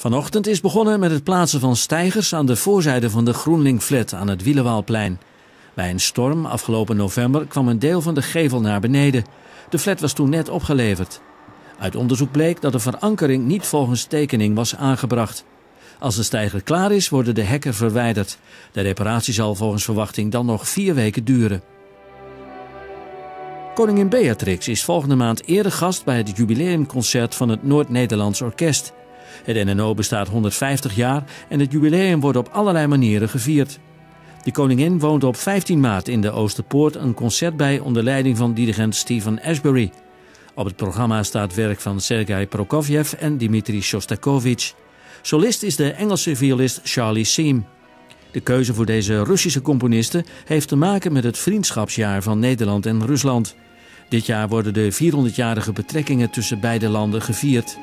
Vanochtend is begonnen met het plaatsen van stijgers aan de voorzijde van de Groenlingflat aan het Wielenwaalplein. Bij een storm afgelopen november kwam een deel van de gevel naar beneden. De flat was toen net opgeleverd. Uit onderzoek bleek dat de verankering niet volgens tekening was aangebracht. Als de stijger klaar is, worden de hekken verwijderd. De reparatie zal volgens verwachting dan nog vier weken duren. Koningin Beatrix is volgende maand eerder gast bij het jubileumconcert van het Noord-Nederlands Orkest. Het NNO bestaat 150 jaar en het jubileum wordt op allerlei manieren gevierd. De koningin woont op 15 maart in de Oosterpoort een concert bij onder leiding van dirigent Stephen Ashbury. Op het programma staat werk van Sergei Prokofjev en Dmitri Shostakovich. Solist is de Engelse violist Charlie Seam. De keuze voor deze Russische componisten heeft te maken met het vriendschapsjaar van Nederland en Rusland. Dit jaar worden de 400-jarige betrekkingen tussen beide landen gevierd.